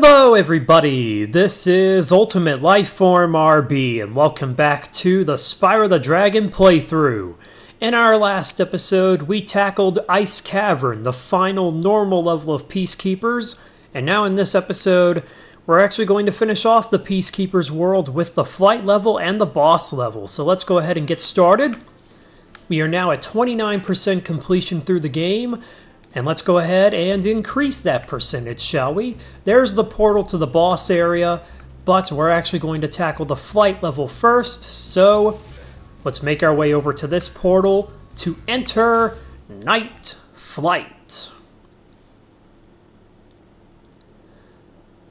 Hello, everybody! This is Ultimate Lifeform RB, and welcome back to the Spyro the Dragon playthrough. In our last episode, we tackled Ice Cavern, the final normal level of Peacekeepers, and now in this episode, we're actually going to finish off the Peacekeepers world with the flight level and the boss level. So let's go ahead and get started. We are now at 29% completion through the game, and let's go ahead and increase that percentage, shall we? There's the portal to the boss area, but we're actually going to tackle the flight level first, so let's make our way over to this portal to enter Night Flight.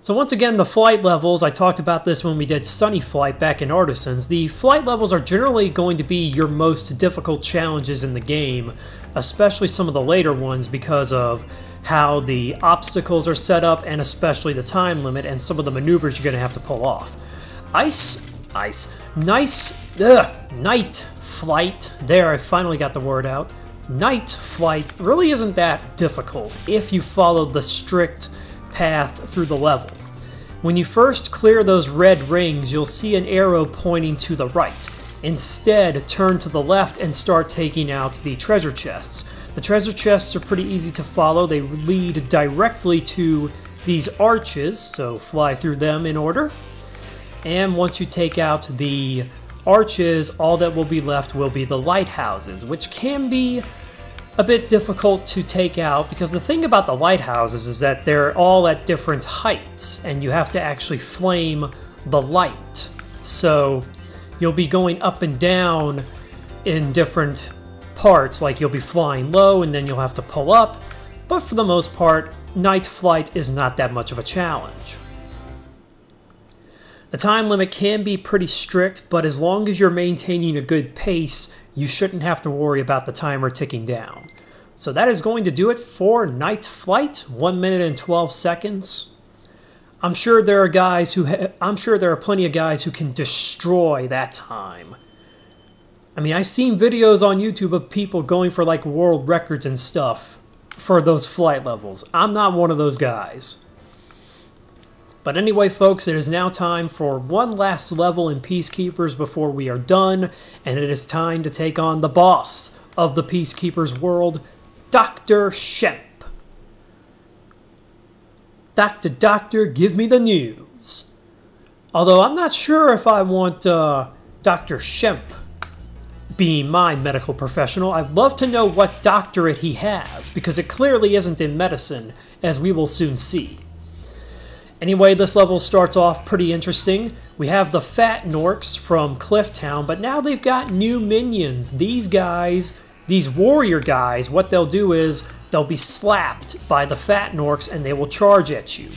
So once again, the flight levels, I talked about this when we did Sunny Flight back in Artisans, the flight levels are generally going to be your most difficult challenges in the game, especially some of the later ones because of how the obstacles are set up and especially the time limit and some of the maneuvers you're going to have to pull off. Ice, ice, nice, ugh, night flight, there I finally got the word out. Night flight really isn't that difficult if you follow the strict path through the level. When you first clear those red rings, you'll see an arrow pointing to the right. Instead, turn to the left and start taking out the treasure chests. The treasure chests are pretty easy to follow. They lead directly to these arches, so fly through them in order. And once you take out the arches, all that will be left will be the lighthouses, which can be a bit difficult to take out because the thing about the lighthouses is that they're all at different heights and you have to actually flame the light. So you'll be going up and down in different parts, like you'll be flying low and then you'll have to pull up, but for the most part, night flight is not that much of a challenge. The time limit can be pretty strict, but as long as you're maintaining a good pace, you shouldn't have to worry about the timer ticking down. So that is going to do it for Night Flight, 1 minute and 12 seconds. I'm sure there are guys who I'm sure there are plenty of guys who can destroy that time. I mean, I've seen videos on YouTube of people going for like world records and stuff for those flight levels. I'm not one of those guys. But anyway, folks, it is now time for one last level in Peacekeepers before we are done, and it is time to take on the boss of the Peacekeepers world, Dr. Shemp. Doctor, doctor, give me the news. Although I'm not sure if I want uh, Dr. Shemp being my medical professional. I'd love to know what doctorate he has, because it clearly isn't in medicine, as we will soon see. Anyway, this level starts off pretty interesting. We have the Fat Norks from Clifftown, but now they've got new minions. These guys, these warrior guys, what they'll do is they'll be slapped by the Fat norks and they will charge at you.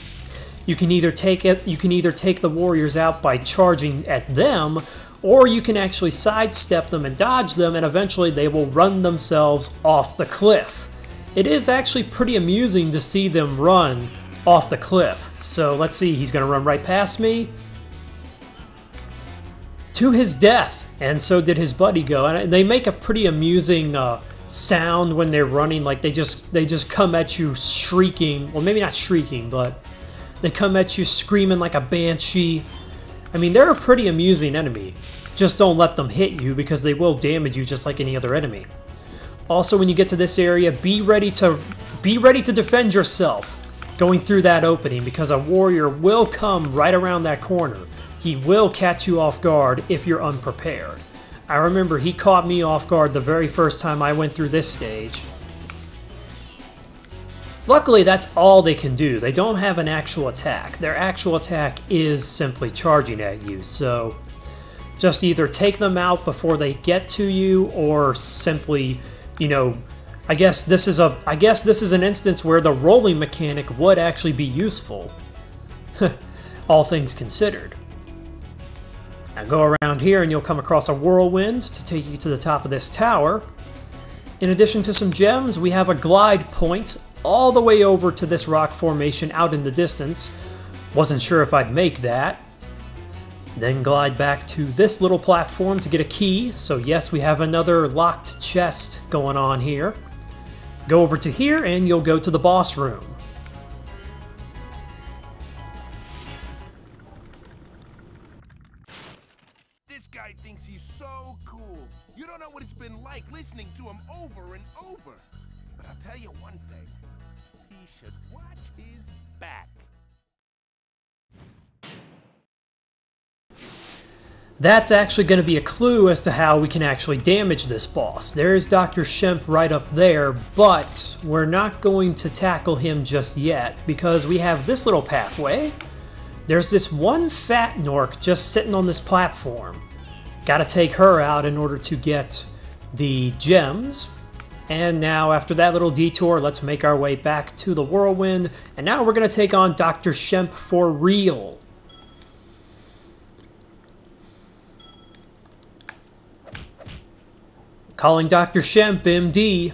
You can either take it, you can either take the warriors out by charging at them, or you can actually sidestep them and dodge them, and eventually they will run themselves off the cliff. It is actually pretty amusing to see them run off the cliff. So let's see, he's going to run right past me. To his death, and so did his buddy go. And they make a pretty amusing uh, sound when they're running. Like they just they just come at you shrieking. Well, maybe not shrieking, but they come at you screaming like a banshee. I mean, they're a pretty amusing enemy. Just don't let them hit you because they will damage you just like any other enemy. Also, when you get to this area, be ready to be ready to defend yourself going through that opening because a warrior will come right around that corner. He will catch you off guard if you're unprepared. I remember he caught me off guard the very first time I went through this stage. Luckily, that's all they can do. They don't have an actual attack. Their actual attack is simply charging at you, so just either take them out before they get to you or simply, you know, I guess this is a I guess this is an instance where the rolling mechanic would actually be useful. All things considered. Now go around here and you'll come across a whirlwind to take you to the top of this tower. In addition to some gems, we have a glide point all the way over to this rock formation out in the distance. Wasn't sure if I'd make that. Then glide back to this little platform to get a key. So yes, we have another locked chest going on here. Go over to here and you'll go to the boss room. Guy thinks he's so cool. You don't know what it's been like listening to him over and over. But I'll tell you one thing. He should watch his back. That's actually going to be a clue as to how we can actually damage this boss. There's Dr. Shemp right up there, but we're not going to tackle him just yet because we have this little pathway. There's this one fat Nork just sitting on this platform. Gotta take her out in order to get the gems. And now, after that little detour, let's make our way back to the Whirlwind. And now we're going to take on Dr. Shemp for real. Calling Dr. Shemp, MD.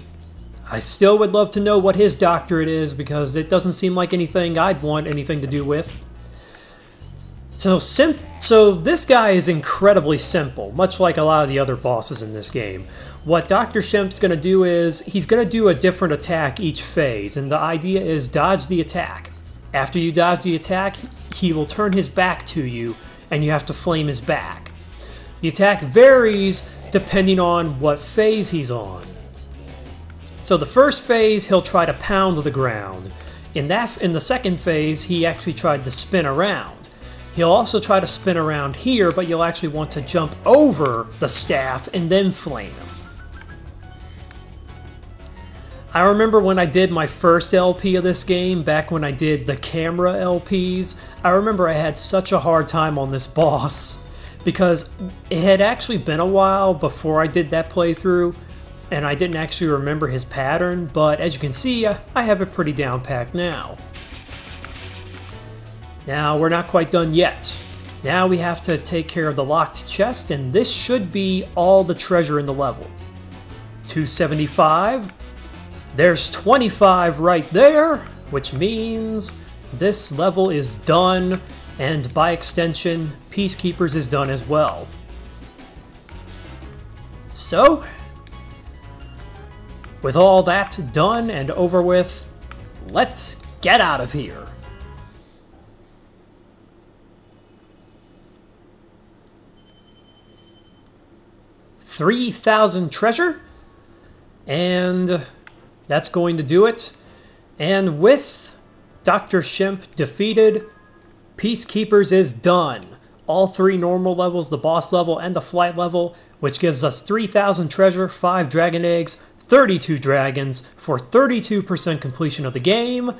I still would love to know what his doctorate is because it doesn't seem like anything I'd want anything to do with. So, sim so this guy is incredibly simple, much like a lot of the other bosses in this game. What Dr. Shemp's going to do is, he's going to do a different attack each phase, and the idea is dodge the attack. After you dodge the attack, he will turn his back to you, and you have to flame his back. The attack varies depending on what phase he's on. So the first phase, he'll try to pound the ground. In that, in the second phase, he actually tried to spin around. He'll also try to spin around here, but you'll actually want to jump over the staff and then flame him. I remember when I did my first LP of this game, back when I did the camera LPs, I remember I had such a hard time on this boss because it had actually been a while before I did that playthrough, and I didn't actually remember his pattern, but as you can see, I have it pretty down packed now. Now, we're not quite done yet. Now we have to take care of the locked chest, and this should be all the treasure in the level. 275. There's 25 right there, which means this level is done, and by extension, Peacekeepers is done as well. So, with all that done and over with, let's get out of here. Three thousand treasure, and that's going to do it. And with Dr. Shemp defeated, Peacekeepers is done all three normal levels, the boss level and the flight level, which gives us 3,000 treasure, 5 dragon eggs, 32 dragons for 32% completion of the game,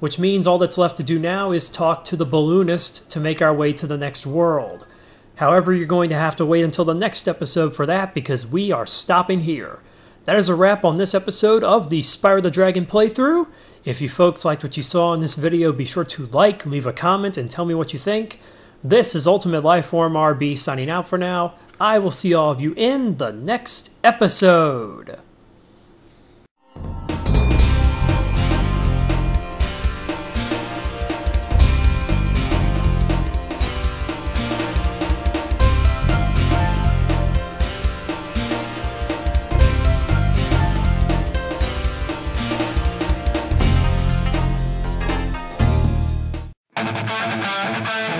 which means all that's left to do now is talk to the balloonist to make our way to the next world. However, you're going to have to wait until the next episode for that because we are stopping here. That is a wrap on this episode of the Spyro the Dragon playthrough. If you folks liked what you saw in this video, be sure to like, leave a comment, and tell me what you think. This is Ultimate Lifeform RB signing out for now. I will see all of you in the next episode. Thank you.